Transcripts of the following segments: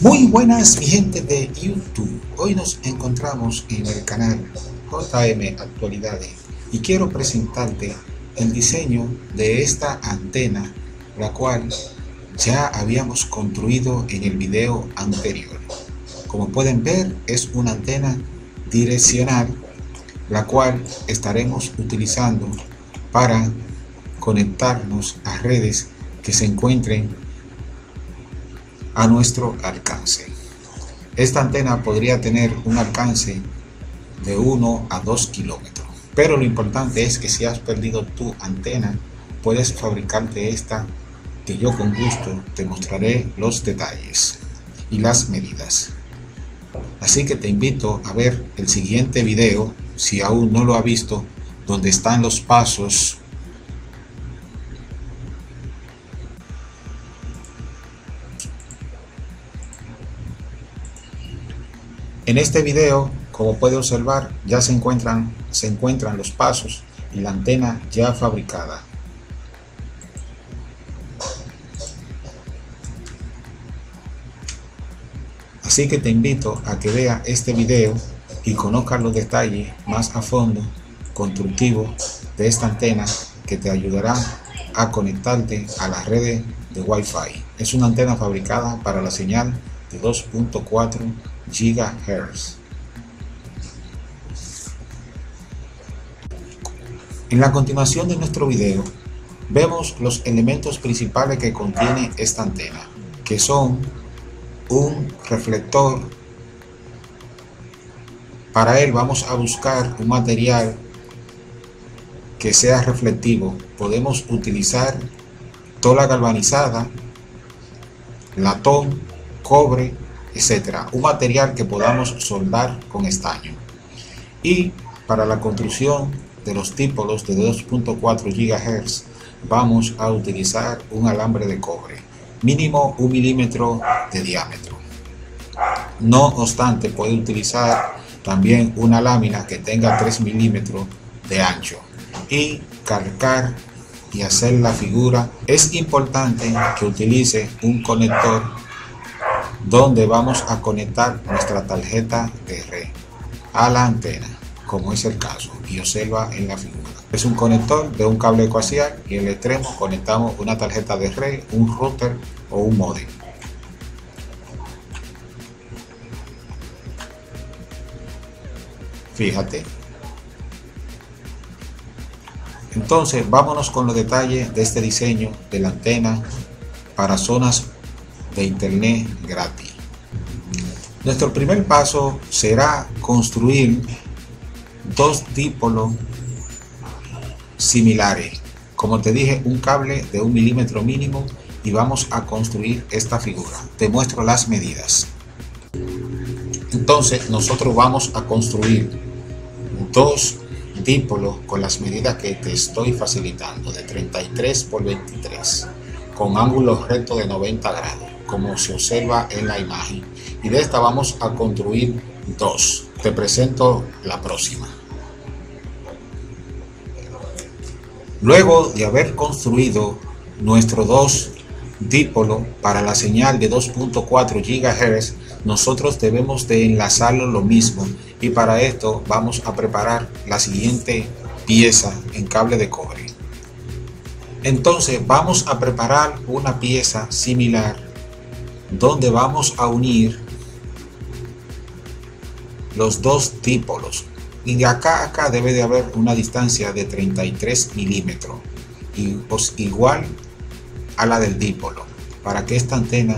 Muy buenas mi gente de YouTube. Hoy nos encontramos en el canal JM Actualidades y quiero presentarte el diseño de esta antena, la cual ya habíamos construido en el video anterior. Como pueden ver es una antena direccional la cual estaremos utilizando para conectarnos a redes que se encuentren a nuestro alcance. Esta antena podría tener un alcance de 1 a 2 kilómetros. Pero lo importante es que si has perdido tu antena, puedes fabricarte esta que yo con gusto te mostraré los detalles y las medidas. Así que te invito a ver el siguiente video si aún no lo ha visto, donde están los pasos En este video, como puede observar, ya se encuentran, se encuentran los pasos y la antena ya fabricada. Así que te invito a que vea este video y conozca los detalles más a fondo constructivos de esta antena que te ayudará a conectarte a las redes de Wi-Fi. Es una antena fabricada para la señal de 2.4 GHz. En la continuación de nuestro video, vemos los elementos principales que contiene esta antena, que son un reflector. Para él vamos a buscar un material que sea reflectivo. Podemos utilizar tola galvanizada, latón, cobre, etcétera, un material que podamos soldar con estaño. Y para la construcción de los típolos de 2.4 GHz vamos a utilizar un alambre de cobre, mínimo un milímetro de diámetro. No obstante, puede utilizar también una lámina que tenga 3 milímetros de ancho y cargar y hacer la figura. Es importante que utilice un conector donde vamos a conectar nuestra tarjeta de red a la antena, como es el caso, y observa en la figura. Es un conector de un cable coaxial y en el extremo conectamos una tarjeta de red, un router o un modem. Fíjate. Entonces, vámonos con los detalles de este diseño de la antena para zonas de internet gratis. Nuestro primer paso será construir dos dipolos similares. Como te dije, un cable de un milímetro mínimo y vamos a construir esta figura. Te muestro las medidas. Entonces nosotros vamos a construir dos dipolos con las medidas que te estoy facilitando de 33 por 23 con ángulo recto de 90 grados como se observa en la imagen. Y de esta vamos a construir dos. Te presento la próxima. Luego de haber construido nuestro dos dipolo para la señal de 2.4 GHz, nosotros debemos de enlazarlo lo mismo y para esto vamos a preparar la siguiente pieza en cable de cobre. Entonces vamos a preparar una pieza similar donde vamos a unir los dos dipolos y de acá a acá debe de haber una distancia de 33 milímetros. Pues igual a la del dipolo para que esta antena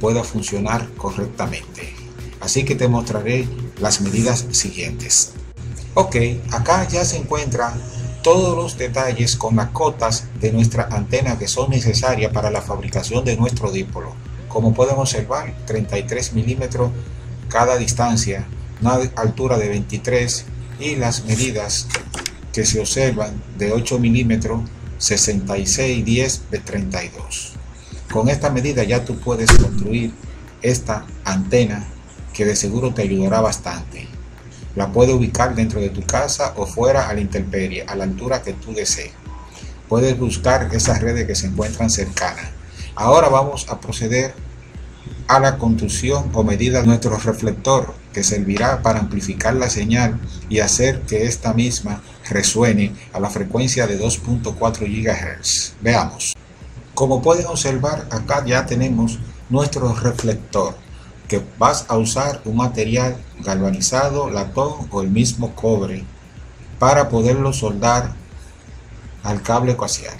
pueda funcionar correctamente. Así que te mostraré las medidas siguientes. Ok acá ya se encuentran todos los detalles con las cotas de nuestra antena que son necesarias para la fabricación de nuestro dipolo como podemos observar, 33 milímetros cada distancia, una altura de 23 y las medidas que se observan de 8 milímetros, 66 10 de 32. Con esta medida ya tú puedes construir esta antena que de seguro te ayudará bastante. La puedes ubicar dentro de tu casa o fuera a la intemperie, a la altura que tú desees. Puedes buscar esas redes que se encuentran cercanas Ahora vamos a proceder a la construcción o medida de nuestro reflector que servirá para amplificar la señal y hacer que esta misma resuene a la frecuencia de 2.4 GHz. Veamos. Como pueden observar acá ya tenemos nuestro reflector que vas a usar un material galvanizado, latón o el mismo cobre para poderlo soldar al cable coaxial.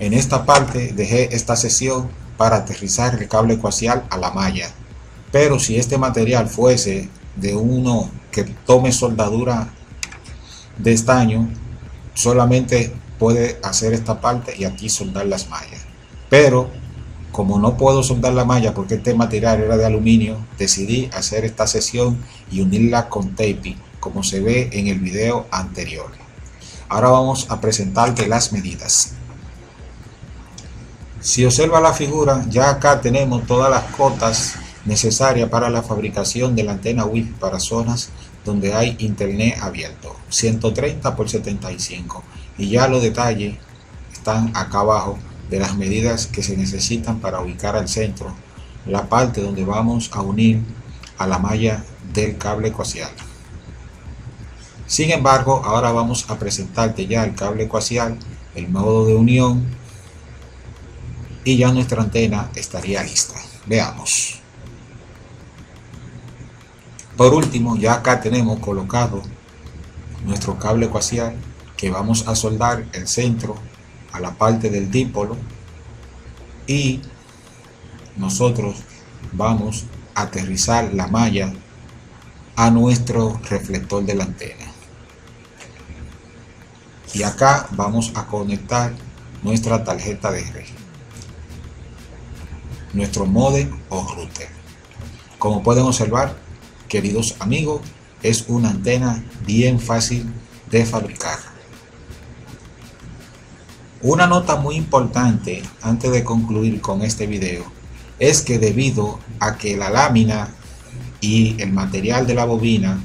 En esta parte dejé esta sesión para aterrizar el cable coaxial a la malla. Pero si este material fuese de uno que tome soldadura de estaño, solamente puede hacer esta parte y aquí soldar las mallas. Pero como no puedo soldar la malla porque este material era de aluminio, decidí hacer esta sesión y unirla con tape como se ve en el video anterior. Ahora vamos a presentarte las medidas. Si observa la figura, ya acá tenemos todas las cotas necesarias para la fabricación de la antena Wi-Fi para zonas donde hay internet abierto, 130 por 75. Y ya los detalles están acá abajo de las medidas que se necesitan para ubicar al centro la parte donde vamos a unir a la malla del cable coaxial. Sin embargo, ahora vamos a presentarte ya el cable coaxial, el modo de unión y ya nuestra antena estaría lista. Veamos. Por último, ya acá tenemos colocado nuestro cable coaxial que vamos a soldar el centro a la parte del dipolo y nosotros vamos a aterrizar la malla a nuestro reflector de la antena. Y acá vamos a conectar nuestra tarjeta de red nuestro modem o router. Como pueden observar, queridos amigos, es una antena bien fácil de fabricar. Una nota muy importante antes de concluir con este video es que debido a que la lámina y el material de la bobina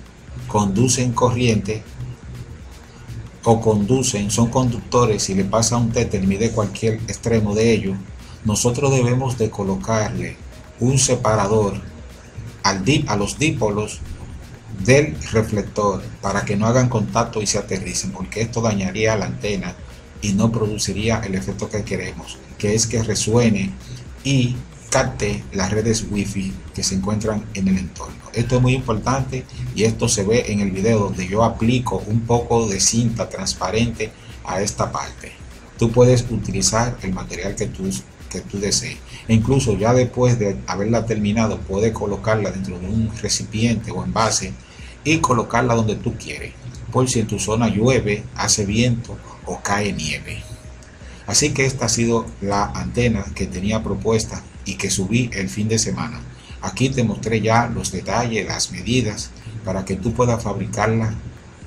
conducen corriente o conducen, son conductores, si le pasa un téter mide cualquier extremo de ellos, nosotros debemos de colocarle un separador al dip, a los dípolos del reflector para que no hagan contacto y se aterricen porque esto dañaría la antena y no produciría el efecto que queremos que es que resuene y capte las redes wifi que se encuentran en el entorno. Esto es muy importante y esto se ve en el video donde yo aplico un poco de cinta transparente a esta parte. Tú puedes utilizar el material que tú que tú desees. E incluso ya después de haberla terminado, puedes colocarla dentro de un recipiente o envase y colocarla donde tú quieres. Por si en tu zona llueve, hace viento o cae nieve. Así que esta ha sido la antena que tenía propuesta y que subí el fin de semana. Aquí te mostré ya los detalles, las medidas para que tú puedas fabricarla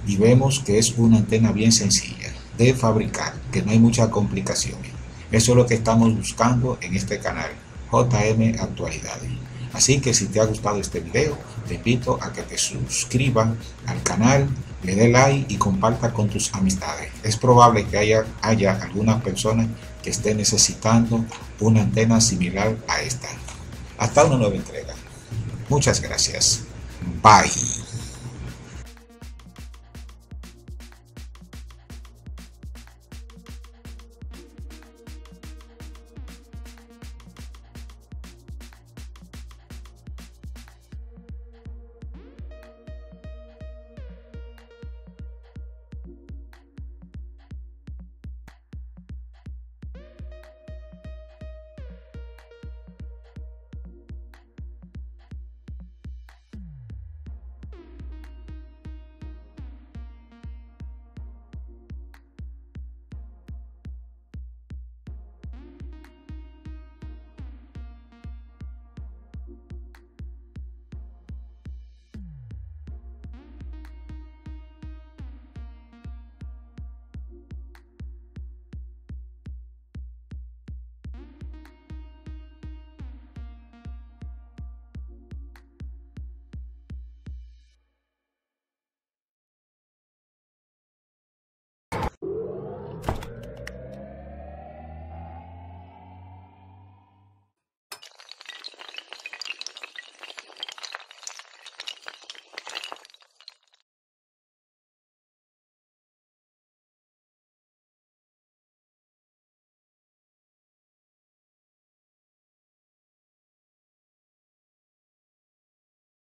y vemos que es una antena bien sencilla de fabricar, que no hay muchas complicaciones. Eso es lo que estamos buscando en este canal, JM Actualidades. Así que si te ha gustado este video, te invito a que te suscriban al canal, le dé like y comparta con tus amistades. Es probable que haya, haya algunas personas que estén necesitando una antena similar a esta. Hasta una nueva entrega. Muchas gracias. Bye.